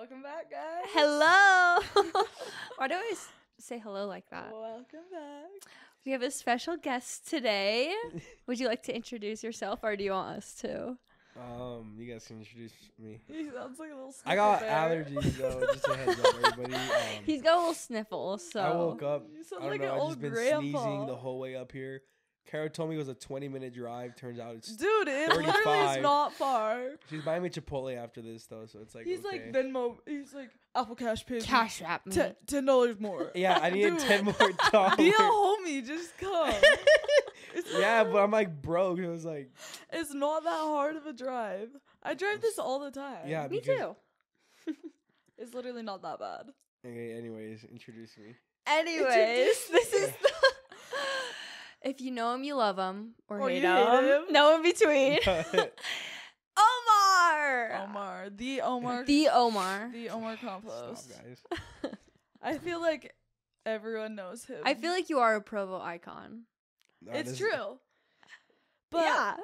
Welcome back, guys. Hello. Why do I always say hello like that? Welcome back. We have a special guest today. Would you like to introduce yourself, or do you want us to? Um, you guys can introduce me. He sounds like a little. I got bear. allergies though. Just a heads up, everybody. Um, He's got a little sniffle, so I woke up. You I sound don't like know. an I've old just been grandpa. sneezing the whole way up here. Kara told me it was a 20 minute drive. Turns out it's. Dude, it literally is not far. She's buying me Chipotle after this though, so it's like. he's okay. like Venmo. He's like Apple Cash Pay. me cash wrap me. te- ten dollars more. Yeah, I needed Dude, 10 more dollars. Be a homie. Just come. Yeah, but I'm like broke. It was like. It's not that hard of a drive. I drive this all the time. Yeah, Me too. It's literally not that bad. Okay, anyways, introduce me. Anyways, this is the. If you know him, you love him, or, Or hate you hate him. him. No in between. Omar. Omar, the Omar, The Omar. the Omar Stop, guys. I feel like everyone knows him. I feel like you are a Provo icon. No, it's this- true. But yeah.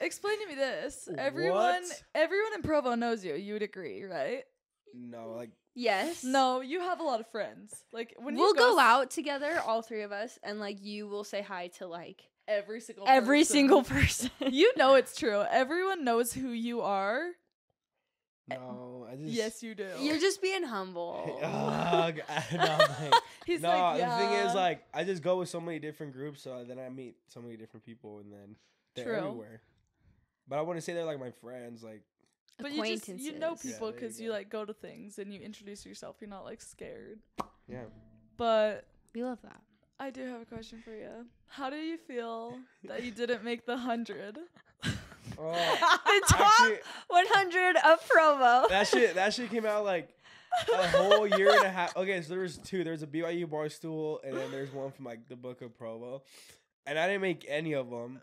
explain to me this. Everyone What? everyone in Provo knows you. You would agree, right? No, like Yes. No, you have a lot of friends. Like when we'll you go s- out together, all three of us, and like you will say hi to like every single every person. single person. You know it's true. Everyone knows who you are. Eh, no. I just. Yes, you do. You're just being humble. Ugh, no, like, He's no, like, the thing is, like, I just go with so many different groups, so then I meet so many different people, and then they're True. everywhere. But I wouldn't say they're like my friends. Like, but you just you know Acquaintances. Yeah, people you because you, like go to things and you introduce yourself. You're not like scared. yeah, But We love that. I do have a question for you. How do you feel that you didn't make the hundred? oh, the top actually, 100 of Provo. that shit, that shit came out like a whole year and a half. Okay, so there was two. There's a BYU Barstool, and then there's one from like the Book of Provo, and I didn't make any of them.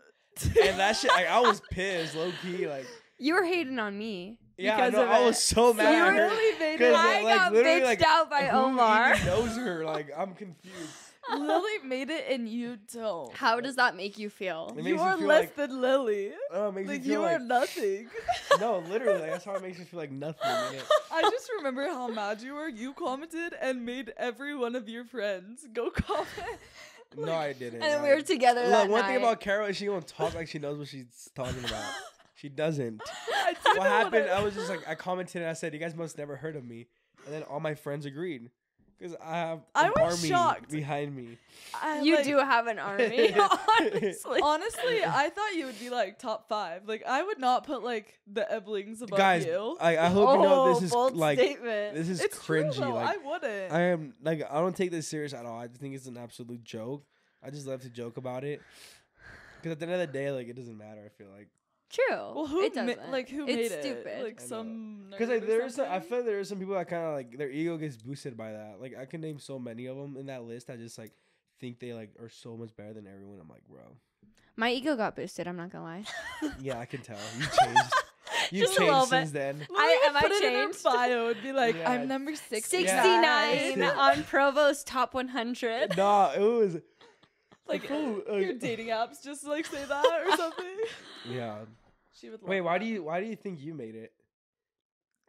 And that shit, like, I was pissed, low key. Like, You were hating on me. yeah, because no, of I it. was so mad. you at her. really made 'Cause, it. uh, I like, got literally, bitched like, out by Who Omar. even knows her? Like, I'm confused. Lily made it and you don't. How does that make you feel? It makes You me are feel less like- than Lily. Oh, it makes Like me feel you are nothing. no, literally. That's how it makes me feel like nothing. I just remember how mad you were. You commented and made every one of your friends go comment. No, I didn't. And then we were together Look, that one night. thing about Carol is she don't talk like she knows what she's talking about. She doesn't. I didn't What happened? I, I was just like, I commented and I said, "You guys must never heard of me," and then all my friends agreed because I have I an was army shocked. behind me. I, you like, do have an army, honestly. Honestly, I thought you would be like top five. Like I would not put like the Eblings above guys, you. I, I hope you know Oh, this is oh, bold like statement. this is it's cringy. true though. like I wouldn't. I am like I don't take this serious at all. I just think it's an absolute joke. I just love to joke about it. Because at the end of the day, like it doesn't matter. I feel like True. well, who it ma- like who it's made it? stupid. Like I some because nerd like there is some, I feel like there are some people that kind of like their ego gets boosted by that. Like I can name so many of them in that list. I just like think they like are so much better than everyone. I'm like, bro, My ego got boosted. I'm not gonna lie. yeah, I can tell you changed. You Just a changed little bit. since then. Lily I- would am I put it in her changed? bio and be like, Yeah. I'm number six. 69 Yeah. on Provo's top 100. nah, it was Like Bro, uh, your dating apps just like say that or something. yeah. She would. Love Wait, why that. do you why do you think you made it?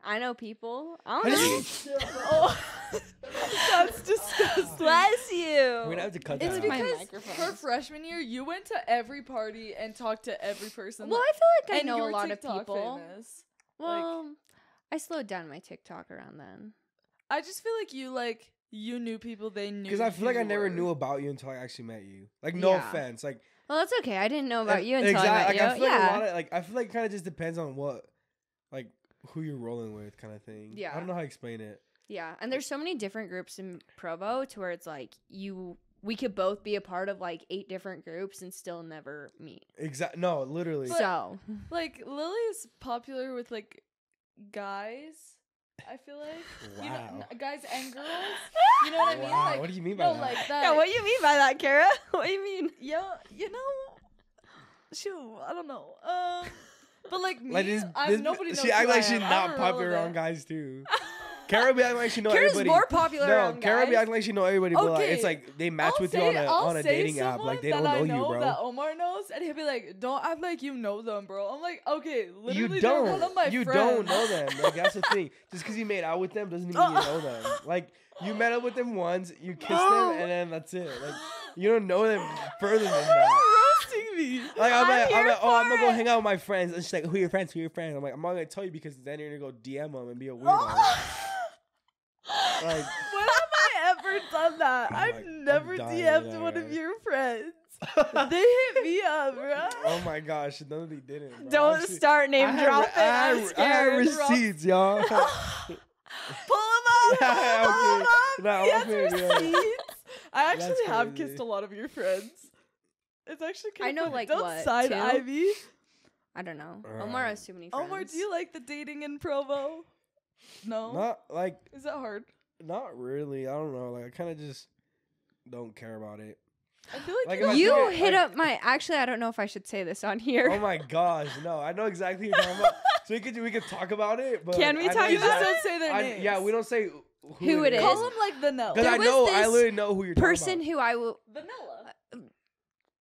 I know people. I don't know. Oh, that's disgusting. Bless you. We're gonna have to cut It's that. It's my out. because her freshman year, you went to every party and talked to every person. well, I feel like I know a lot TikTok of people. Famous. Well, I slowed down my TikTok around then. I just feel like you like you knew people they knew. Because I feel who like I never knew about you until I actually met you. Like, no Yeah. offense. Like, Well, that's okay. I didn't know about and- you until exactly, I met like, you. I feel yeah. like a lot of like I feel like kind of just depends on what, like, who you're rolling with, kind of thing. Yeah. I don't know how to explain it. Yeah, and there's so many different groups in Provo to where it's like you we could both be a part of like eight different groups and still never meet. Exactly. No, literally. But- so Like Lily's popular with like guys. I feel like you know, guys and girls. You know what I mean? Wow, Like, what do you mean by no, that? like that. yeah, what do you mean by that, Kara? What do you mean? Yeah, you know, shoot, I don't know. Um, but like me, like this, I, this nobody knows. she who act like she's not popular on guys too. Kara be acting like she know Kara's everybody. more popular no, around Kara be guys. acting like she know everybody, but like, it's like they match I'll with say, you on a I'll on a say dating app. someone Like they don't know I you, know bro. That Omar knows, and he'll be like, "Don't act like you know them, bro." I'm like, "Okay, literally, you they're don't. one of my you friends. don't know them. Like that's the thing. Just because you made out with them doesn't mean you know them. Like you met up with them once, you kissed them, and then that's it. Like you don't know them further than that. roasting me. Like I'm, I'm like, I'm like, oh, I'm gonna go hang out with my friends. And she's like, who are your friends? Who are your friends? I'm like, I'm not gonna tell you because then you're gonna go DM them and be a weirdo. like, when have I ever done that? I'm I've like- never dying, DM'd yeah, one yeah. of your friends. they hit me up, bro. oh my gosh, no, they didn't. bro. Don't Actually, start name I dropping. re- I had, I'm I scared. receipts, y'all. Pull him up. Yeah, Pull him okay. up. Nah, He I'm yeah. receipts. I actually That's have crazy. kissed a lot of your friends. It's actually kind I know, funny. like, Don't what, side two? Ivy. I don't know. Omar Uh, has too many friends. Omar, do you like the dating in Provo? No. Not like, Is that hard? Not really. I don't know. Like, I kind of just don't care about it. I feel like, Like, you, if I don't- You forget, hit like- up my. Actually, I don't know if I should say this on here. Oh my gosh, no! I know exactly what you're talking about. So we could we could talk about it, but Can we I talk you just don't say their I- names. Yeah, we don't say Who it is. Call them like vanilla. Because I know I this literally know who you're Person talking who I will. vanilla. Uh,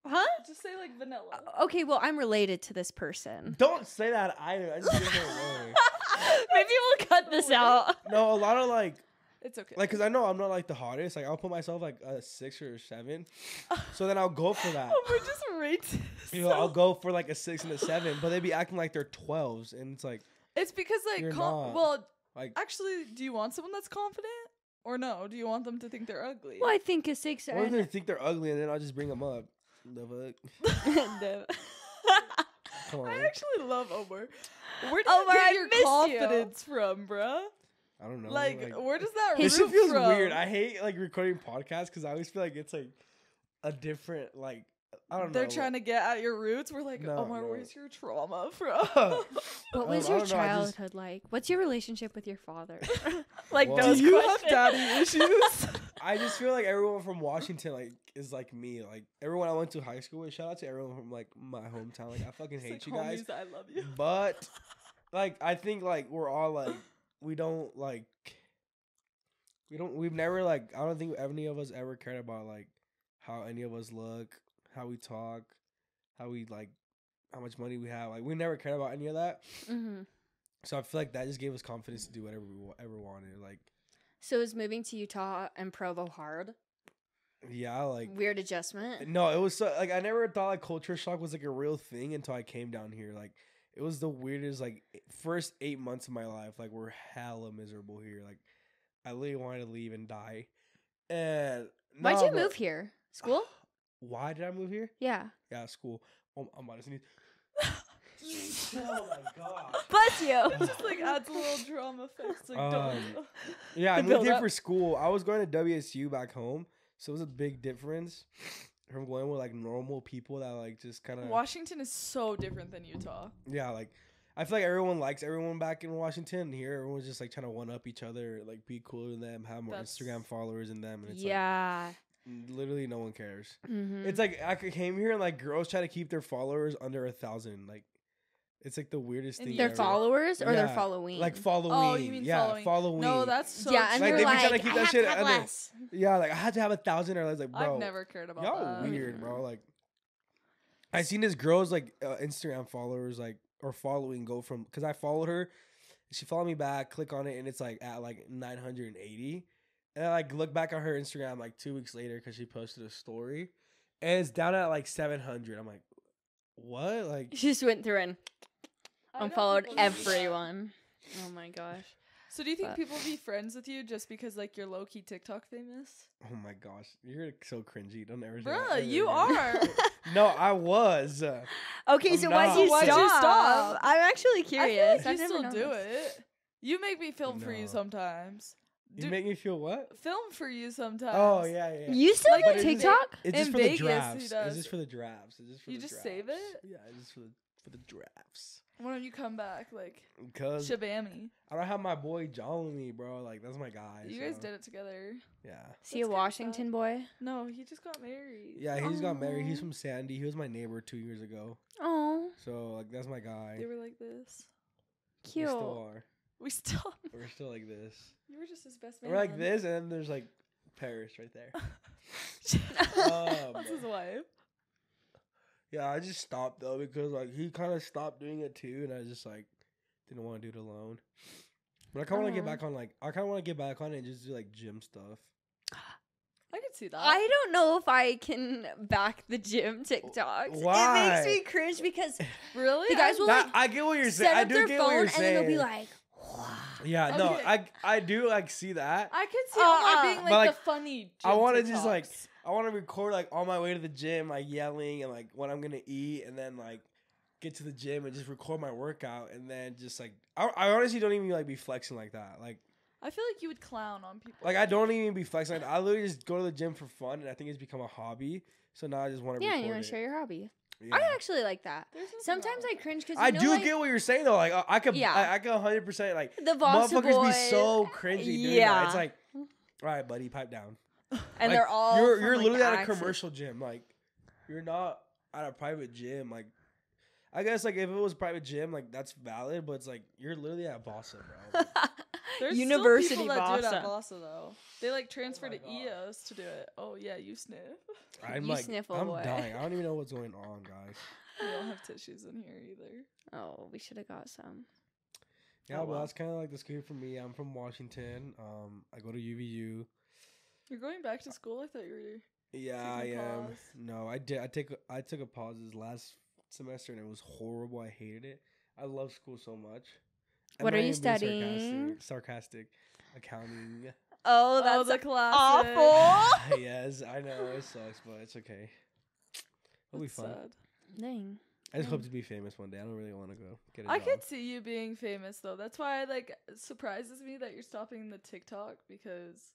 huh? Just say like vanilla. Uh, okay, well, I'm related to this person. Don't say that either. I just give it away. Maybe we'll cut this out. No, a lot of like, It's okay. like, cause I know I'm not like the hottest. Like, I'll put myself like a six or a seven. So then I'll go for that. Oh, Omar just rates. You know, I'll go for like a six and a seven, but they'd be acting like they're twelves, and it's like, It's because like, You're com- not. well, like actually, do you want someone that's confident or no? Do you want them to think they're ugly? Well, I think a six. what if they think they're ugly, and then I'll just bring them up. The fuck? No. Come on. I actually love Omar. Where do Omar, you I get your miss you. confidence from, bruh? I don't know. Like, where does that This root shit feels from? weird. I hate like recording podcasts because I always feel like it's like a different like I don't know. They're trying to get at your roots. We're like, oh No, Omar, no. where's your trauma from? What was I your don't know, I just- childhood like? What's your relationship with your father? like Well- do you questions. have daddy issues? I just feel like everyone from Washington like is like me. Like everyone I went to high school with. Shout out to everyone from like my hometown. Like I fucking hate like, you guys. I love you. But like I think like we're all like we don't like we don't we've never like I don't think any of us ever cared about like how any of us look, how we talk, how we like how much money we have. Like we never cared about any of that. hmm So I feel like that just gave us confidence to do whatever we ever wanted. Like So is moving to Utah and Provo hard? yeah, like Weird adjustment. no, it was so like I never thought like culture shock was like a real thing until I came down here. Like it was the weirdest like first eight months of my life. Like we're hella miserable here. Like I literally wanted to leave and die. And Why'd you but- move here? School? Why did I move here? Yeah. Yeah, school. Oh, I'm about to sneeze. oh my god. Bless you. It just like adds a little drama effect. Like, Um, don't- Yeah, I The moved here up. for school. I was going to WSU back home, so it was a big difference from going with like normal people that like just kind of Washington is so different than Utah. yeah, like I feel like everyone likes everyone back in Washington. Here, everyone's just like trying to one up each other, like be cooler than them, have more That's- Instagram followers than them, and it's yeah. like literally no one cares. hmm It's like I came here and like girls try to keep their followers under a thousand. Like it's like the weirdest And thing. Their ever. followers or their following? Like following. Oh, you mean yeah, following? following. No, that's so. yeah, and Like, you're they be like, trying to keep I that have shit to have under- less. yeah. Like I had to have a thousand, or I was like, bro, I've never cared about y'all that. weird, bro. Like I seen this girl's like uh, Instagram followers like or following go from because I followed her, she followed me back, click on it, and it's like at like nine hundred and eighty, and I like look back on her Instagram like two weeks later because she posted a story, and it's down at like seven hundred. I'm like, what? Like, She just went through and I know unfollowed people do everyone. Oh my gosh. So do you think But- people be friends with you just because like you're low key TikTok famous? oh my gosh, you're so cringy. Don't ever. say that Bruh, you are. no, I was. Okay, I'm so why'd you Why'd you stop? stop? I'm actually I curious. feel like you never still known do this. it. You make me film for you No. sometimes. you Do- make me feel what? film for you sometimes. Oh yeah, yeah. You still Like, do But it's just- TikTok? It's just for Vegas, the drafts. It's does. just for the drafts. It's just for You the just save it? Yeah, it's just for the for the drafts. Why don't you come back like Cause Shabammy? I don't have my boy John with me, bro. Like that's my guy. You guys did it together. Yeah. See a That's kinda Washington boy? No, he just got married. Yeah, he's got married. He's from Sandy. He was my neighbor two years ago. Oh, So like that's my guy. They were like this. We cute. still are. We still. We're still like this. You were just his best man. We're like this, and then there's like Paris right there. Um, That's his wife. Yeah, I just stopped though because like he kind of stopped doing it too, and I just like didn't want to do it alone. But I kind of want to get back on like I kind of want to get back on it and just do like gym stuff. I could see that. I don't know if I can back the gym TikToks. It makes me cringe because really. the guys will That- like I get what you're saying. set I up do their get what phone you're and then they'll be like, "Wow." yeah, no, Okay. I I do like see that. I could see Uh, Omar being like, But, like, the funny. I gym wanna just, like, TikToks. I want to record like on my way to the gym, like yelling and like what I'm gonna eat, and then like get to the gym and just record my workout, and then just like I, I honestly don't even like be flexing like that. Like I feel like you would clown on people. like I don't even be flexing. Like, I literally just go to the gym for fun, and I think it's become a hobby. So now I just want to Yeah, record you want to share your hobby. Yeah. I actually like that. Sometimes I cringe because I know, do like, get what you're saying though. Like I, I could, Yeah. I, I could 100 percent like the VASA motherfuckers boys, be so cringy doing that. Yeah. It's like, all right, buddy, pipe down. and Like, they're all you're from, you're like, literally at a commercial gym. Like you're not at a private gym. Like I guess like if it was a private gym, like that's valid. But it's like you're literally at VASA, bro. There's University still people that do it at VASA. VASA though. They like transfer my to God. EOS to do it. Oh yeah, you sniff. I'm You like, sniffle I'm boy. dying. I don't even know what's going on, guys. We don't have tissues in here either. Oh, we should have got some. Yeah, Oh, well, wow. that's kind of like the scoop for me. I'm from Washington. Um, I go to UVU. You're going back to school? I thought you were. Yeah, I am. pause. No, I did. I take. a- I took a pause this last semester, and it was horrible. I hated it. I love school so much. I'm What not are you studying? Sarcastic, sarcastic accounting. Oh, oh, that's the class. awful. yes, I know it sucks, but it's okay. It'll be fun. Sad. Dang. I just hope to be famous one day. I don't really want to go get a I job. could see you being famous though. That's why like surprises me that you're stopping the TikTok because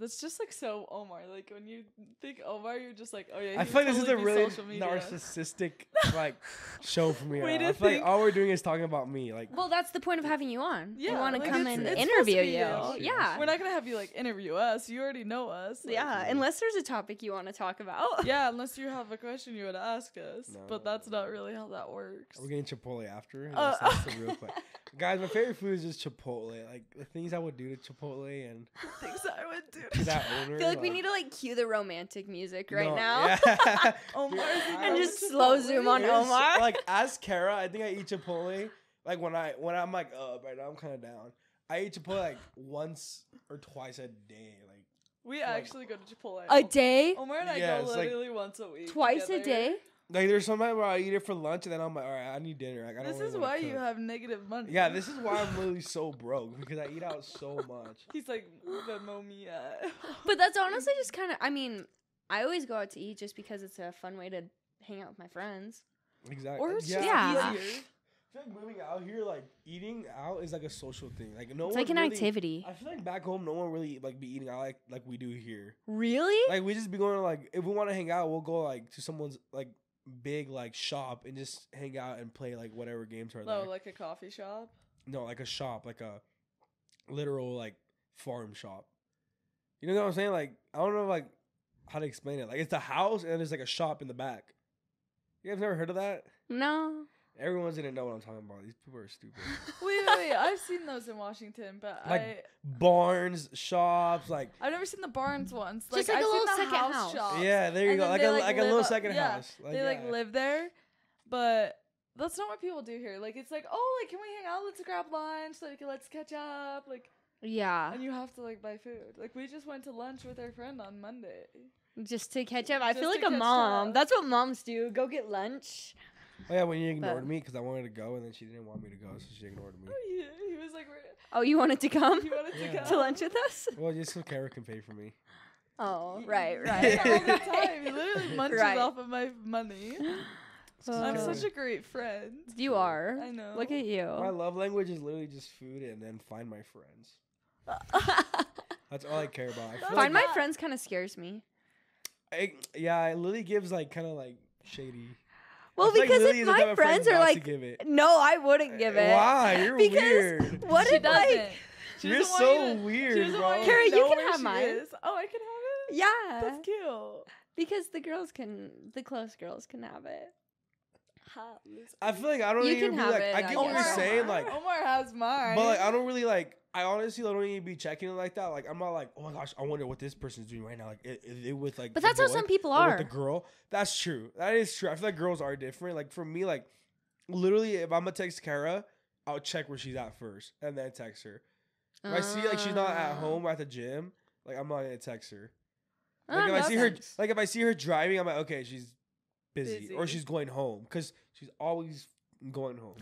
that's just like so Omar. Like when you think Omar, you're just like, oh yeah. I he feel like would this is a really narcissistic like show for me. Way right now. I feel like all we're doing is talking about me. Like Well, that's the point of having you on. Yeah, we Yeah, want to like, come it's- and it's interview to you. a- Yeah. We're not gonna have you like interview us. You already know us. like- yeah, Yeah. unless there's a topic you want to talk about. yeah, unless you have a question you want to ask us. But that's not really how that works. We're we getting Chipotle after? Uh, That's, that's the real question. Guys, my favorite food is just Chipotle. Like the things I would do to Chipotle and things I would do. to that owner. I feel like we need to like cue the romantic music right No, now. Yeah. Omar Dude, is I- And just to slow zoom on Here's- Omar. Like as Kara, I think I eat Chipotle. Like when I when I'm like up right now, I'm kind of down. I eat Chipotle like once or twice a day. Like We Like- actually go to Chipotle. A day, Omar and I Yeah, go it's like literally once a week. twice a day. Like there's sometimes where I eat it for lunch and then I'm like, all right, I need dinner. Like, I don't This really is wanna why you have negative money. Yeah, this is why I'm literally so broke because I eat out so much. He's like Venmo me at. But that's honestly just kind of. I mean, I always go out to eat just because it's a fun way to hang out with my friends. Exactly. or it's yeah. just Yeah. easier. I feel like moving out here, like eating out, is like a social thing. Like no, it's one's like an really- activity. I feel like back home, no one really like be eating out like like we do here. Really? Like we just be going to like if we want to hang out, we'll go like to someone's like big like shop and just hang out and play like whatever games are No, there. like a coffee shop. no, like a shop, like a literal like farm shop. You know what I'm saying? Like I don't know like how to explain it. Like it's a house and there's like a shop in the back. You guys never heard of that? no. Everyone's gonna know what I'm talking about. These people are stupid. Wait, wait, wait. I've seen those in Washington, but Like, Barns, shops, like I I've never seen the Barnes ones. Just Like, like a I've seen little the second house, house. shops, yeah, there you and go, like a like, a little up- second yeah, house. Like, they like yeah. live there, but that's not what people do here. Like it's like, oh, like can we hang out? Let's grab lunch. Like let's catch up. Like Yeah. and you have to like buy food. Like we just went to lunch with our friend on Monday. Just to catch up. I Just feel like a mom. up. That's what moms do. Go get lunch. Oh yeah, when you ignored But- me because I wanted to go and then she didn't want me to go, so she ignored me. Oh, yeah, he was like, Oh, you wanted to come he wanted Yeah. to come to lunch with us? Well, just so Kara can pay for me. Oh, right, Yeah, right. all the time. He literally munches Right. off of my money. I'm Uh, such a great friend. You are. I know. Look at you. My love language is literally just food and then find my friends. That's all I care about. I Find like my that- friends kind of scares me. I, yeah, it literally gives like kind of like shady. I Well, feel like because if is the type my friends are like, give it. no, I wouldn't eh, give it. Why? You're because weird. what she if doesn't. like, She You're so to- weird, she doesn't bro. Kara, you can have she mine. is. Oh, I can have it. yeah, That's cute. because the girls can, the close girls can have it. I feel like I don't You even can be have like it, I I get what you're saying, like, Omar has mine. but like I don't really like I honestly don't even be checking it like that. Like I'm not like, oh my gosh, I wonder what this person's doing right now. Like it, it, it with like. But that's how some people are. With the girl, that's true. That is true. I feel like girls are different. Like for me, like literally, if I'm gonna text Kara, I'll check where she's at first and then text her. If I see like she's not at Ah. home or at the gym, like I'm not gonna text her. Ah, Like if I see her, sense. like if I see her driving, I'm like, okay, she's busy, or she's going home because she's always going home.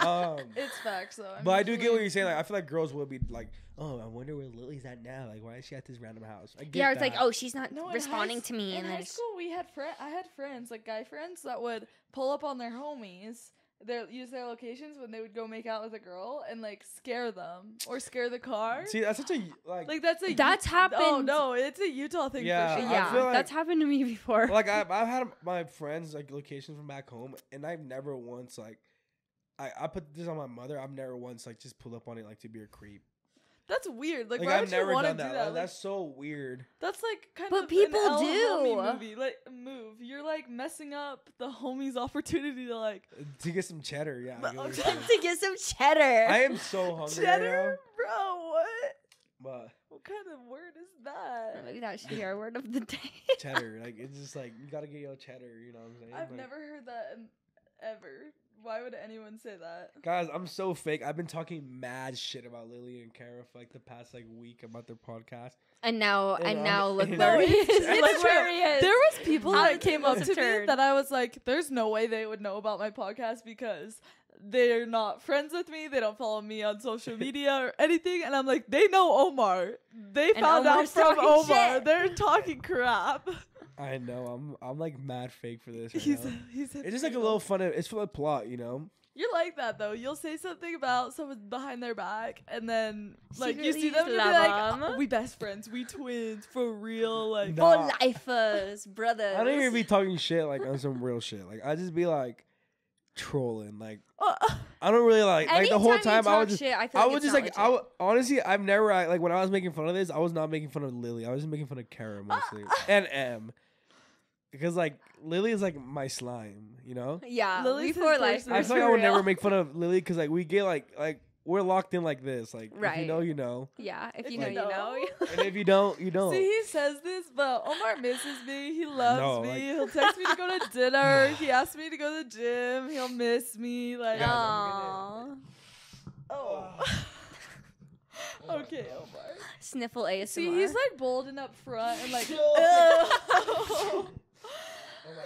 um, It's facts though. I'm but I do get what you're saying. Like I feel like girls will be like, oh, I wonder where Lily's at now. Like why is she at this random house? I get yeah, it's like, oh, she's not No, in high responding to me, in and then high school we had friend. I had friends like guy friends that would pull up on their homies. Their use their locations when they would go make out with a girl and like scare them or scare the car. See, that's such a like. like that's a That's Oh happened- no, it's a Utah thing. Yeah, for sure. Yeah, like- that's happened to me before. like I've, I've had my friends like locations from back home, and I've never once like. I, I put this on my mother. I've never once like just pulled up on it like to be a creep. That's weird. Like, Like, why I've would never you want to do that. that? Like, Like, that's so weird. that's like kind But of people an El homie do. movie. Like move. You're like messing up the homie's opportunity to like uh, To get some cheddar, yeah. But- get what to get some cheddar. I am so hungry cheddar, bro. What? But What kind of word is that? Maybe that should be our word of the day. cheddar, like it's just like you gotta get your cheddar. You know what I'm saying? I've Like, never heard that in, ever. Why would anyone say that? Guys, I'm so fake. I've been talking mad shit about Lily and Kara for like the past like week about their podcast. and now, And, and, now look where he is. It's Look true. where he is. There was people that came up tables to me that I was like, "There's no way they would know about my podcast because they're not friends with me. They don't follow me on social media or anything." And I'm like, "They know Omar. They And found out from Omar. shit. They're talking crap." I know. I'm I'm like mad fake for this. Right he's now. he's It's just like a little fun. It's for the plot, you know. You're like that though. You'll say something about someone behind their back, and then like you see Secretly them, and you'll be love like, 'em. "Oh, "We best friends. We twins for real." Like, No. For lifers, brothers. I don't even be talking shit like on some real shit. Like I just be like trolling. Like uh, uh, I don't really like like the whole time I was just shit, I feel I like was just like I honestly I've never I, like when I was making fun of this I was not making fun of Lily I was just making fun of Kara uh, mostly uh, and M because like Lily is like my slime you know yeah, Lily's before his life. person. I It's feel like I would real. never make fun of Lily because like we get like like we're locked in like this like if you know you know Yeah, if If you know, you you know. know. and if you don't you don't See, he says this, but Omar misses me. He loves No, me. like- He'll text me to go to dinner. he asks me to go to the gym. He'll miss me. Like, Yeah, Aw. oh. okay, Omar. Sniffle ASMR. See, he's like bold and up front and like. Oh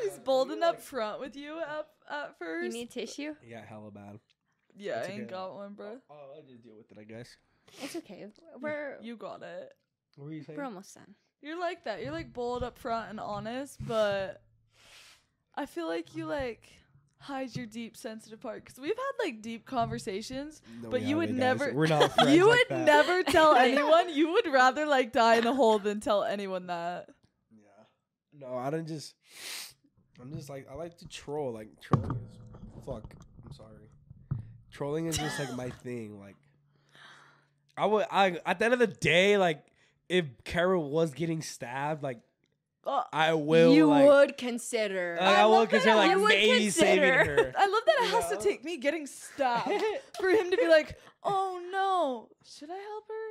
he's oh bold and up front with you up at first. you need tissue? yeah hella bad yeah, It's I ain't okay. got one, bro. oh I'll just deal with it I guess It's okay. We're You got it. what were you saying we're almost done. You're like that. You're like bold up front and honest, but I feel like you like hide your deep sensitive part because we've had like deep conversations. No, But we you would haven't, guys. never- we're not friends you like would that. never tell anyone. You would rather like die in a hole than tell anyone that. Yeah. No, I don't just. I'm just like I like to troll. Like trolling is fuck. I'm sorry. Trolling is just like my thing. Like I would. I at the end of the day, like if Carol was getting stabbed, like Uh, I will. you like, would consider. like, I I, will love that consider I like would maybe saving consider. her. I love that it You has to take me getting stabbed for him to be like, "Oh no, should I help her?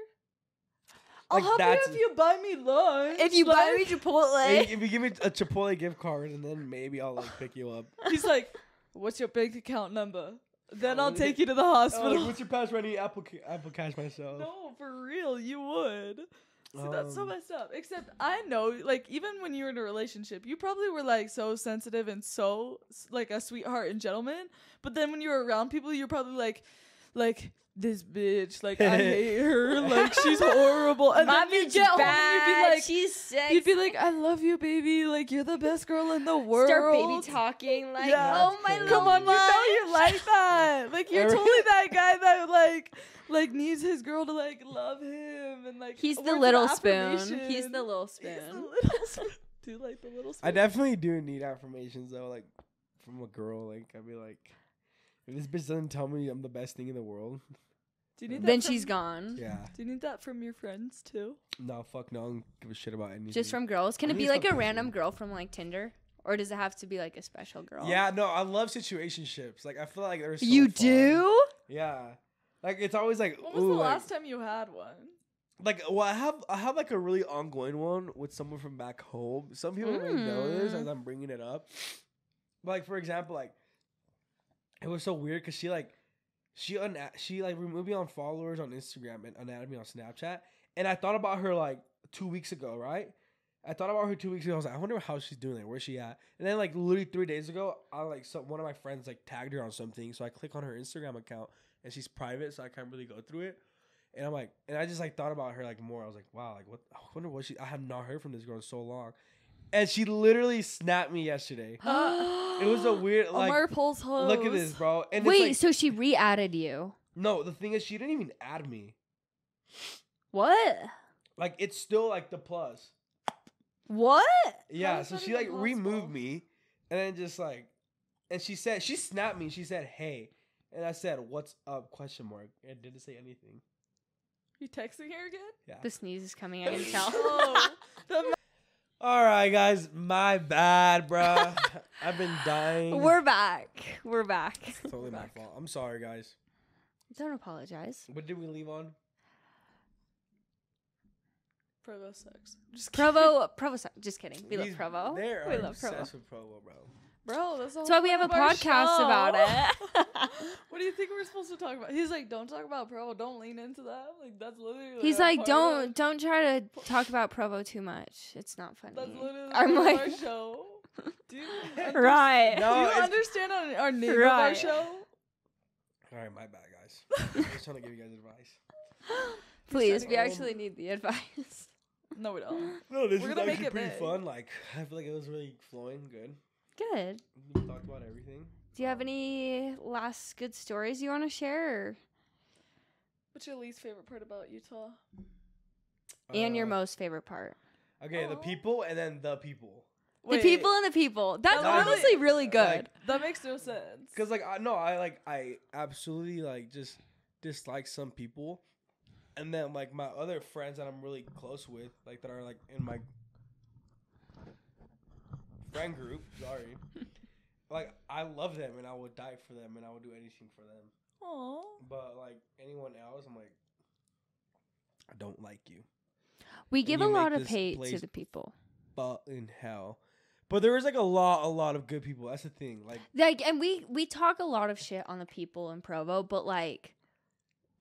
I'll Like, help you if you buy me lunch. if you buy me Chipotle, if, if you give me a Chipotle gift card, and then maybe I'll like pick you up. He's like, "What's your bank account number?" Then Oh, I'll take you to the Oh, hospital. like, what's your password? I need Apple Apple Cash myself. no, for real, you would. See, that's so Um, messed up. Except I know, like, even when you were in a relationship, you probably were like so sensitive and so like a sweetheart and gentleman. But then when you were around people, you're probably like, like this bitch, like I hate her, like she's horrible. And my then you bitch get home bad. and you'd be like, She's sick. you'd be like, I love you, baby. Like you're the best girl in the world. start baby talking like, Yeah. oh my That's Come on, you know you like that. Like you're totally that guy that like like needs his girl to like love him and like He's the little spoon. He's the little spoon. He's the little spoon. Do you like the little spoon? I definitely do need affirmations though, like from a girl. Like I'd be like, if this bitch doesn't tell me I'm the best thing in the world, Do you need that Then from- she's gone. yeah, Do you need that from your friends too? no, fuck no, I don't give a shit about anything. Just from girls. Can I it think be it's like a from random girl from like Tinder? Or does it have to be like a special girl? Yeah, no, I love situationships. Like I feel like they're so you fun. do? Yeah, Like it's always like When was ooh, the like, last time you had one? like well I have I have like a really ongoing one with someone from back home. Some people don't really know this Mm. as I'm bringing it up. But like for example, like it was so weird because she like she un- she like removed me on followers on Instagram and unadded me on Snapchat. And I thought about her like two weeks ago, right? I thought about her two weeks ago. I was like, I wonder how she's doing. Like, where's she at? And then like literally three days ago, I like some one of my friends like tagged her on something. So I click on her Instagram account and she's private, so I can't really go through it. And I'm like, and I just like thought about her like more. I was like, wow, like what? I wonder what she. I have not heard from this girl in so long. And she literally snapped me yesterday. It was a weird like. Omar pulls hose. Look at this, bro. And it's Wait, like- so she re-added you? no, the thing is, she didn't even add me. What? Like it's still like the plus. What? Yeah, is so that she even like removed possible? me, and then just like, and she said she snapped me. She said, "Hey," and I said, "What's up?" Question mark. And didn't say anything. You texting her again? Yeah. The sneeze is coming. I can tell. Oh, the All right, guys, my bad, bro. I've been dying. We're back. We're back. totally my fault. I'm sorry, guys. Don't apologize. What did we leave on? Provo sucks. Just. Provo, Provo. sucks. Just kidding. We love These- Provo. They're We love obsessed Provo. with Provo, bro. Bro, that's, the That's whole why we have a of our podcast about it. what do you think we're supposed to talk about? He's like, don't talk about Provo. Don't lean into that. Like that's literally. He's the like, don't don't try to talk about Provo too much. It's not funny. That's literally I'm like- our show. Do you, under- right. No, do you it's- understand our, our name of our Right. show? All right, my bad, guys. I'm just trying to give you guys advice. Please, we go- actually need the advice. No, we don't. No, this We're is gonna make actually it pretty big. fun. Like, I feel like it was really flowing good. Good. We talked about everything. Do you have any last good stories you want to share? Or? What's your least favorite part about Utah? and your Uh, most favorite part? Okay, the Aw. people and then the people. The people and the people. That's That was- honestly really good. like- That makes no sense. Cause like I no, I like I absolutely like just dislike some people, and then like my other friends that I'm really close with, like that are like in my friend group. Sorry, like I love them and I would die for them and I would do anything for them. Aw. But like anyone else, I'm like, I don't like you. we and give you a lot of hate to the people. But in hell. But there is like a lot, a lot of good people. That's the thing. Like Like, and we we talk a lot of shit on the people in Provo, but like,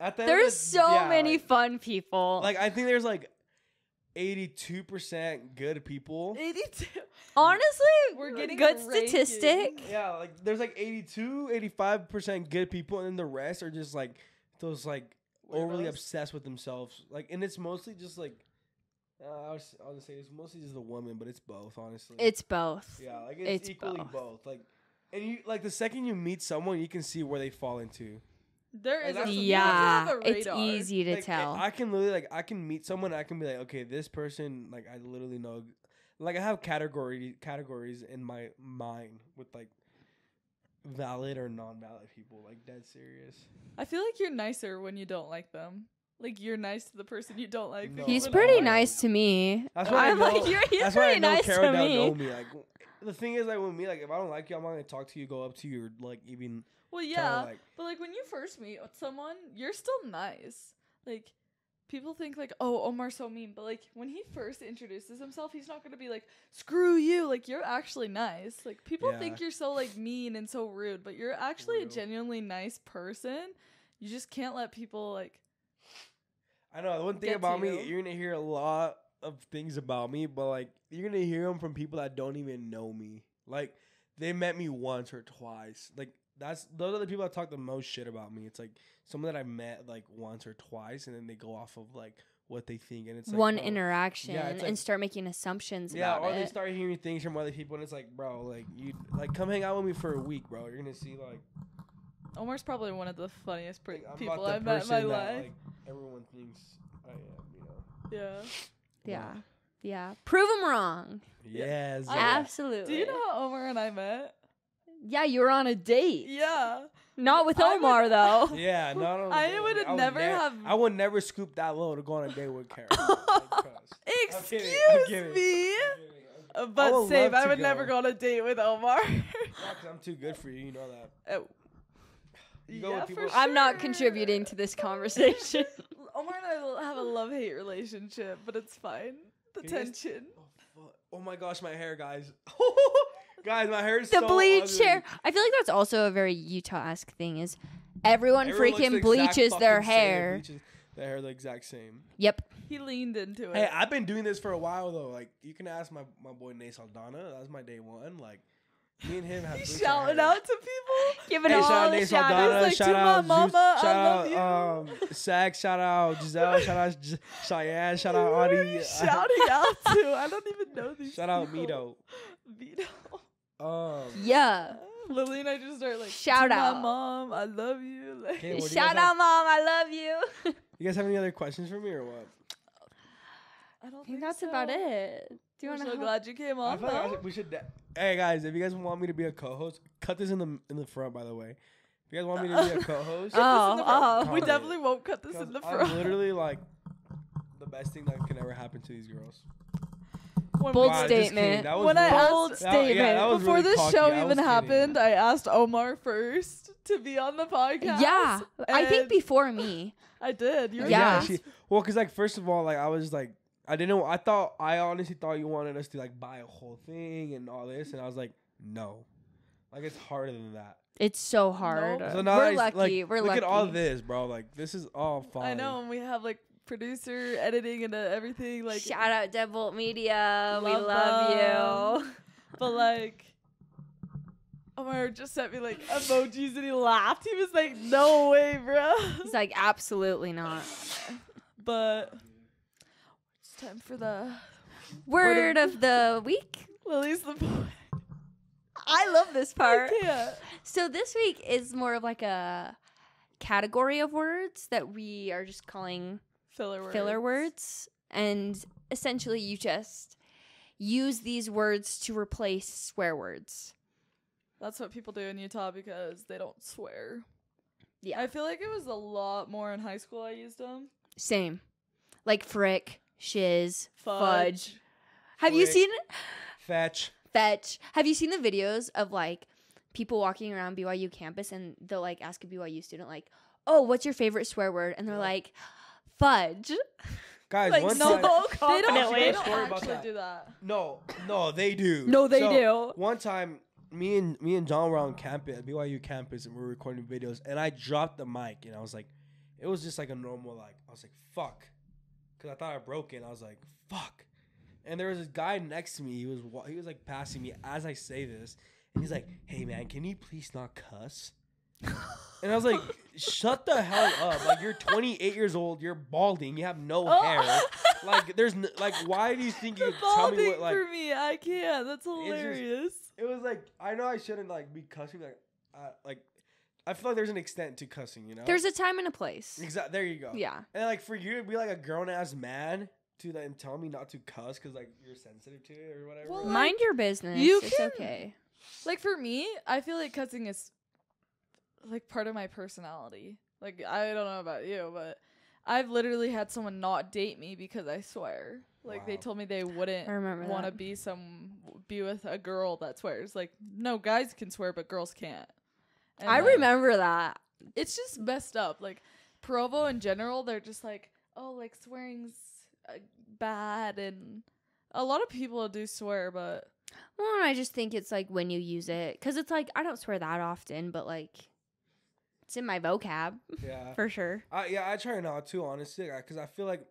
at the there's the- so yeah, many like- fun people. Like I think there's like eighty-two percent good people. 82. honestly, We're getting good rankings. statistic. Yeah, like there's like 82, 85 percent good people, and then the rest are just like those like overly Weirdos. obsessed with themselves. Like, and it's mostly just like uh, I was I was say it's mostly just the woman, but it's both, honestly. It's both. yeah, like it's, it's equally both. both. Like, and you like the second you meet someone, you can see where they fall into. There And is that's a, the- you have to Yeah, have a it's easy to Like, tell. I can literally like I can meet someone, I can be like, okay, this person, like I literally know, like I have category categories in my mind with like valid or non-valid people, like dead serious. I feel like you're nicer when you don't like them. Like you're nice to the person you don't like. No. He's pretty I know. nice to me. That's why I I'm know. like, you're, he's that's why I pretty know nice Kara to me. know me. Like the thing is, like with me, like if I don't like you, I'm not gonna talk to you, go up to you, or like even Well, yeah, like but like when you first meet someone, you're still nice. Like people think like, oh, Omar's so mean, but like when he first introduces himself, he's not gonna be like, screw you. Like you're actually nice. Like people Yeah. think you're so like mean and so rude, but you're actually Real. a genuinely nice person. You just can't let people like. I know the one thing about me, you. you're gonna hear a lot of things about me, but like you're gonna hear them from people that don't even know me. Like they met me once or twice. Like that's those are the people that talk the most shit about me. It's like someone that I met like once or twice, and then they go off of like what they think, and it's like, One bro, interaction Yeah, it's like- and start making assumptions Yeah, about or they start hearing things from other people, and it's like, bro, like you like come hang out with me for a week, bro. You're gonna see like, Omar's probably one of the funniest per- like, people I've met in my that, life. like everyone thinks I am. You know. yeah. yeah, yeah. Prove them wrong. Yes. I- Absolutely. Do you know how Omar and I met? Yeah, you were on a date. Yeah. Not with I would- Omar though. Yeah, not on I a date. would would never nev- have- I would never scoop that low to go on a date with Karen. Excuse kidding, I'm kidding, me. I'm kidding, I'm- Uh, But would same, love I to would never go. go on a date with Omar. Yeah, 'cause I'm too good for you. You know that. Oh. You go Yeah, with for people. sure. I'm not contributing to this conversation. Omar and I have a love hate relationship, but it's fine. The Can you guys- tension. Oh, fuck. oh my gosh, my hair, guys. Guys, my hair is the so bleach ugly. hair. I feel like that's also a very Utah-esque thing. Is everyone, Everyone looks freaking the exact bleaches their fucking same, hair? bleaches their hair the exact same. Yep. He leaned into it. Hey, I've been doing this for a while though. Like you can ask my, my boy Nate Saldana. That was my day one. Like me and him have He's bleach our shouting hair. out to people. Giving Hey, all shout out the Nate shout Saldana. He's like, shout "To my out Zeus, mama, I shout love out um Zach. Shout out Giselle. shout out J- Cheyenne. Shout out Who are Audie. you shouting out to? I don't even know these. shout out people. Mito. Mito. Um, Yeah. Lily and I just start like Shout out. my mom. I love you. Like, Okay, what do you Shout have- out, mom. I love you. You guys have any other questions for me or what? I don't I think think that's so. about it. Do you I'm want so to? glad you came on. like I though. should- we should. de- Hey guys, if you guys want me to be a co-host, cut this in the in the front. By the way, if you guys want me to be a co-host, Oh, oh. we definitely won't cut this in the I'm front. literally like the best thing that can ever happen to these girls. When Bold we- Wow, just kidding. statement. When I asked- Bold statement. that was Before really this cocky. show even kidding. happened, I asked Omar first to be on the podcast. Yeah, I think before me. I did. You were Yeah. first. she, well, cause like first of all, like I was like, I didn't. know. I thought I honestly thought you wanted us to like buy a whole thing and all this, and I was like, no, like it's harder than that. It's so hard. Nope. So now We're I lucky. Like, We're lucky. look lucky. at all this, bro. Like this is all fine. I know, and we have like producer editing and uh, everything. Like, Shout out Deadbolt Media. we Love love you. but like. Omar just sent me like emojis and he laughed. He was like, "No way, bro." He's like, absolutely not. but it's time for the Word of the week. Lily's the boy. I love this part. I can't. So this week is more of like a category of words that we are just calling Filler words. filler words. And essentially, you just use these words to replace swear words. That's what people do in Utah because they don't swear. Yeah. I feel like it was a lot more in high school. I used them. Same. Like frick, shiz, fudge. Fudge. Have you seen Fetch. fetch? Have you seen the videos of like people walking around BYU campus and they'll like ask a BYU student like, "Oh, what's your favorite swear word?" And they're Yeah. like, "Fudge." Guys, Like, one no, time, they don't. They Actually, don't actually that. do that. no, no, they do. No, they So, do. One time, me and me and John were on campus, BYU campus, and we were recording videos, and I dropped the mic, and I was like, it was just like a normal like, I was like, fuck, because I thought I broke it. And I was like, fuck, and there was this guy next to me. He was wa- he was like passing me as I say this, and he's like, hey man, can you please not cuss? And I was like, shut the hell up. Like, you're 28 years old, you're balding, you have no Oh. hair. Like, there's, n- like, why do you think you The could tell me what, like, for me, I can't. That's just- hilarious. it was like, I know I shouldn't, like, be cussing, like, uh, like, I feel like there's an extent to cussing, you know? There's a time and a place. Exactly, there you go. Yeah. And, like, for you to be, like, a grown ass man to then tell me not to cuss because, like, you're sensitive to it or whatever. Well, like, like, Mind your business. you it's can- okay. Like for me, I feel like cussing is like part of my personality. Like I don't know about you, but I've literally had someone not date me because I swear. Like they told me they wouldn't want to be some be with a girl that swears. Like no, guys can swear, but girls can't. And, I like, remember that. it's just messed up. Like Provo in general, they're just like, oh, like swearing's uh, bad, and a lot of people do swear, but Well, I just think it's like when you use it, because it's like I don't swear that often, but like it's in my vocab yeah. for sure. I, yeah, I try not to, honestly, because I feel like,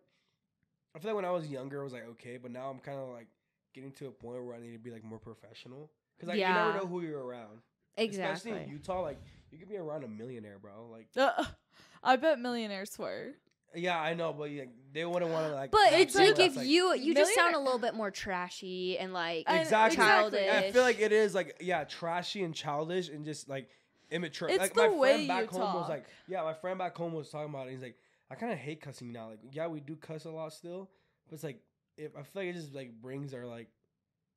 I feel like when I was younger, it was like, okay, but now I'm kind of like getting to a point where I need to be like more professional. Because like, you never know who you're around. Exactly. Especially in Utah, like you could be around a millionaire, bro. Like, uh, I bet millionaires swear. yeah, I know, but yeah, they wouldn't want to like. But it's like if that's, you you just sound a little bit more trashy and like exactly, exactly. I feel like it is like yeah, trashy and childish and just like immature. It's like the my way friend you back home was talk. like, yeah, my friend back home was talking about it. He's like, I kind of hate cussing now. Like, yeah, we do cuss a lot still, but it's like if I feel like it just like brings our like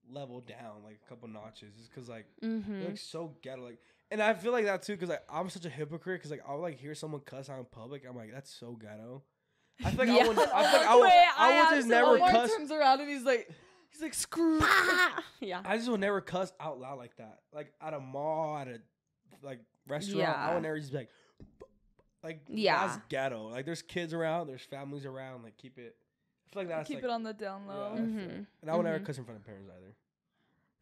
level down like a couple notches, just because like Mm-hmm. Like so ghetto, like, and I feel like that too, because like I'm such a hypocrite, because like I'll like hear someone cuss out in public, I'm like, that's so ghetto. I feel like Yeah. I would, I feel like I Wait, would, I would just never Omar cuss. turns around and he's like, he's like, screw. yeah. I just would never cuss out loud like that, like at a mall, at a like restaurant. I Yeah. would never just be like, Like Yeah. that's ghetto. Like there's kids around, there's families around. Like keep it. I feel like that's Keep like, it on the down low. I feel Mhm. it. And I would never Mhm. cuss in front of parents either.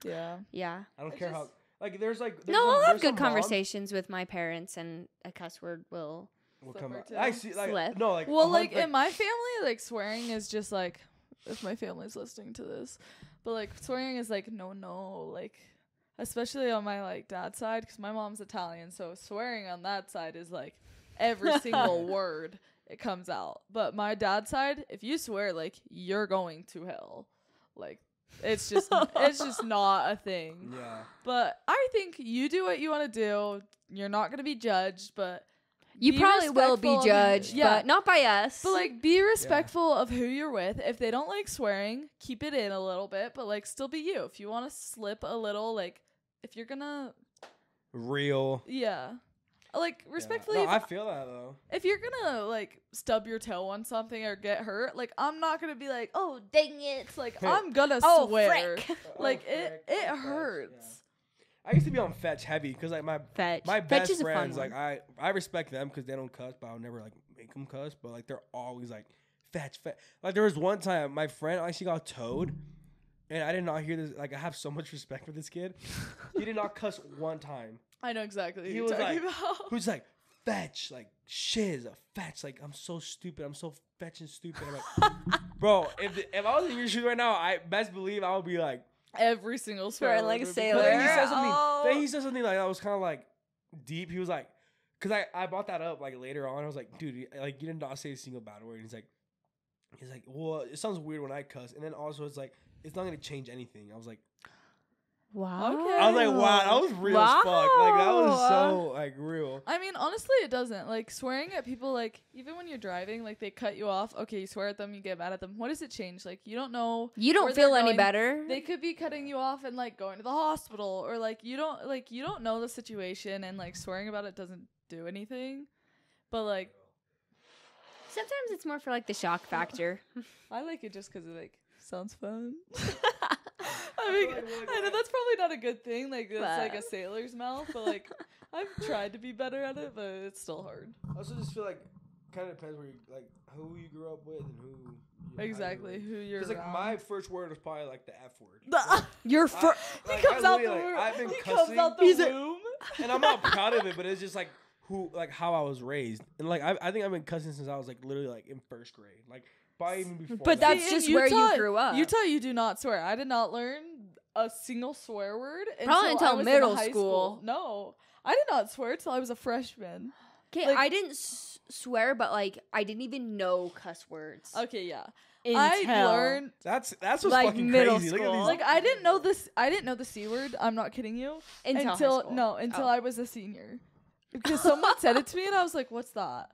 Yeah. Yeah. I don't I care how. Like there's like there's No, some- I'll have there's some good moms conversations with my parents, and a cuss word will. will come or out. two. I see. Like Slip. no, like Well, a hun- like in my family, like swearing is just like if my family's listening to this, but like swearing is like no, no, like especially on my like dad's side because my mom's Italian, so swearing on that side is like every single word it comes out. But my dad's side, if you swear, like you're going to hell, like it's just it's just not a thing. yeah. But I think you do what you want to do. You're not gonna be judged, but You be probably will be respectful of judged, yeah. but not by us. But like be respectful of who you're with. If they don't like swearing, keep it in a little bit, but like still be you. If you want to slip a little, like if you're gonna Real. yeah. Like Yeah. respectfully No, if, I feel that though. if you're gonna like stub your toe on something or get hurt, like I'm not gonna be like, "Oh, dang it." Like I'm gonna oh, swear. frick. Like Oh, it frick. it Oh, fetch, hurts. yeah. I used to be on fetch heavy because like my Fetch. my Fetch best is a fun friends one. like I I respect them because they don't cuss, but I'll never like make them cuss. But like they're always like fetch fetch. Like there was one time my friend actually got towed, and I did not hear this. Like I have so much respect for this kid. he did not cuss one time. I know exactly He was like- about. Who's like fetch like shiz a fetch like I'm so stupid. I'm so fetching stupid. I'm like, bro, if if I was in your shoes right now, I best believe I would be like. Every single swear Swearing word like a would sailor. But then he clear. said something. Oh. Then he said something like that was kind of like deep. He was like, because I I brought that up like later on. I was like, dude, like you did not say a single bad word. And he's like, he's like, well, it sounds weird when I cuss. And then also it's like it's not gonna change anything. I was like, wow. Okay. I was like, wow, that was real as fuck. Like that was so like real. I mean, honestly, it doesn't. Like swearing at people, like even when you're driving, like they cut you off. Okay, you swear at them, you get mad at them. What does it change? Like you don't know. You don't feel any going. better. They could be cutting you off and like going to the hospital, or like you don't like you don't know the situation, and like swearing about it doesn't do anything. But like Sometimes it's more for like the shock factor. I like it just because it like sounds fun. I mean, I know that's probably not a good thing. Like it's like a sailor's mouth, but like I've tried to be better at it, but it's still hard. I also just feel like kind of depends where you like who you grew up with and who. you know, how you Exactly who you're. Cause like around. my first word was probably like the f word. The- Your I- fir- he like, comes I out the literally, womb. like, I've been he cussing. comes out the He's a- womb. and I'm not proud of it, but it's just like who, like how I was raised, and like I, I think I've been cussing since I was like literally like in first grade, like probably even before. But that. that's See, in just where you grew up. Utah, you do not swear. I did not learn a single swear word Probably until, I until was in middle high school. No, I did not swear till I was a freshman. Okay, like- I didn't s- swear, but like I didn't even know cuss words. Okay, yeah, Until I learned that's that's what's like fucking middle crazy. Look at school. these. like I didn't know this. I didn't know the c word. I'm not kidding you. until, until school. no, until Oh. I was a senior, because someone said it to me and I was like, "What's that?"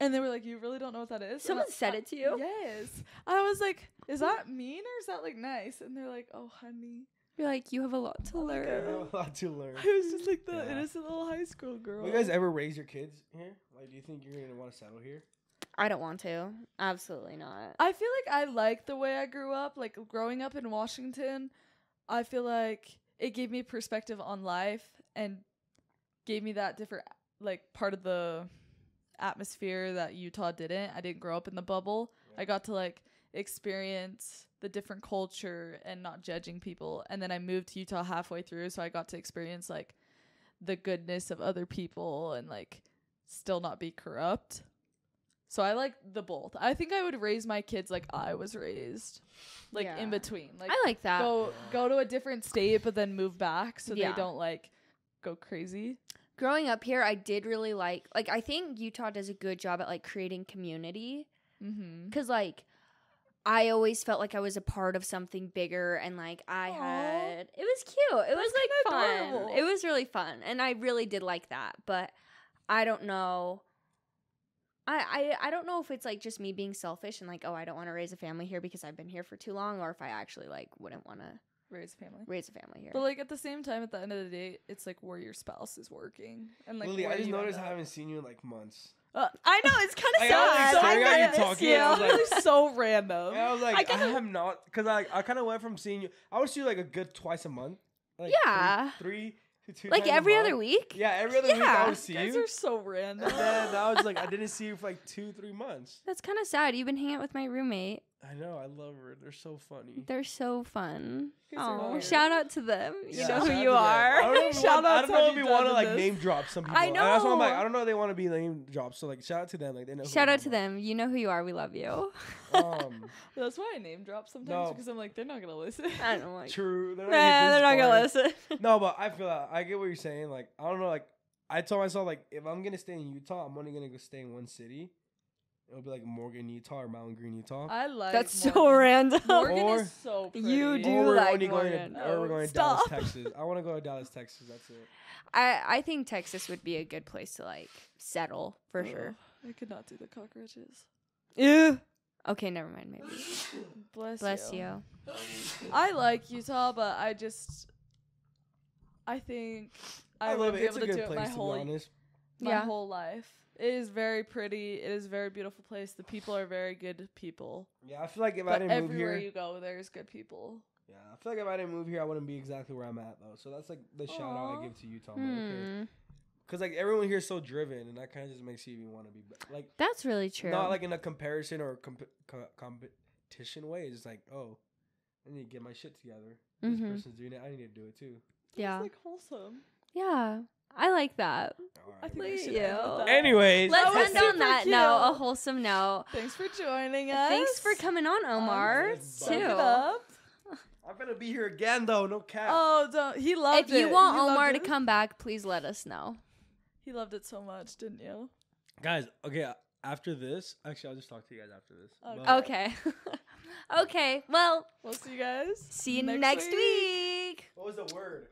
And they were like, "You really don't know what that is?" Someone said it to you. Yes. I was like, "Is that mean or is that like nice?" And they're like, "Oh, honey." You're like you have a lot to my I learn. have a lot to learn. I was just like the Yeah. innocent little high school girl. Will you guys ever raise your kids here? Like, do you think you're gonna want to settle here? I don't want to. Absolutely not. I feel like I like the way I grew up. Like growing up in Washington, I feel like it gave me perspective on life and gave me that different like part of the atmosphere that Utah didn't. I didn't grow up in the bubble. I got to like experience the different culture and not judging people. And then I moved to Utah halfway through, so I got to experience like the goodness of other people and like still not be corrupt. So I like the both. I think I would raise my kids like I was raised, like in between. Like I like that. go go to a different state, but then move back so Yeah. they don't like go crazy. Growing up here, I did really like like I think Utah does a good job at like creating community Mm-hmm. cuz like I always felt like I was a part of something bigger and like I Aw. had it was cute. It was like fun. adorable. It was really fun and I really did like that. But I don't know I, I I don't know if it's like just me being selfish and like oh I don't want to raise a family here because I've been here for too long or if I actually like wouldn't want to Raise a family. raise a family here. But like at the same time, at the end of the day, it's like where your spouse is working and like. Lily, I just noticed I haven't seen you in like months. Uh, I know it's kind of Like, I was, like, sad. staring at you miss talking, and I was like- Really so random. And I was like, I I, kinda- have not, because I I kind of went from seeing you. I would see you like a good twice a month. Like Yeah. Three, two Like every other week? Yeah, every other week I Yeah. would see You guys are so random. And then I was like, I didn't see you for like two, three months. That's kind of sad. You've been hanging out with my roommate. I know, I love her. They're so funny. They're so fun. You Oh, shout out to them. You Yeah, know who you to. I are. don't know if Shout want, I outs don't know have if we you want to like this. name drop some people. I And that's why I'm like, know. I don't know if they want to be name dropped. So like, shout out to them. Like they know. who Shout we out to them. You know who you are. We love you. Um, That's why I name drop sometimes No. because I'm like, they're not gonna listen. I don't like. true. They're not, gonna they're not gonna listen. No, but I feel that. I get what you're saying. Like I don't know. Like I told myself, like if I'm gonna stay in Utah, I'm only gonna go stay in one city. It'll be like Morgan, Utah, or Mountain Green, Utah. I like That's so Morgan. random. Morgan Or- is so pretty. You do or we're like only going Morgan. to, or we're going to stop. Dallas, Texas. I want to go to Dallas, Texas. That's it. I I think Texas would be a good place to like settle for Ugh, sure. I could not do the cockroaches. Ew. Okay, never mind. Maybe. Bless, Bless you. you. I like Utah, but I just, I think I, I, would love be. It's able a to do good it my to be whole honest. my Yeah. whole life. It is very pretty. It is a very beautiful place. The people are very good people. Yeah, I feel like if I didn't move here, everywhere here, you go, there's good people. yeah, I feel like if I didn't move here, I wouldn't be exactly where I'm at though. So that's like the shout out I give to Utah. Okay. Hmm. Cause like everyone here is so driven, and that kind of just makes you even want to be be- like That's really true. not like in a comparison or comp- co- competition way. It's just like, oh, I need to get my shit together. This Mhm. person's doing it. I need to do it too. Yeah. It's like wholesome. yeah. I like that. I think we should at end with you. that. Anyways, Let's was end on super that note, a wholesome note. Thanks for joining us. Thanks for coming on, Omar. yes, Suck it too. up. I'm gonna be here again though. No cap. Oh, don't. He loved it. If it. you want He loved Omar to it. come back, please let us know. He loved it so much, didn't you? Guys, okay. uh, After this, actually, I'll just talk to you guys after this. Okay. But- Okay. okay. Well, We'll see you guys. see you next next week. week. What was the word?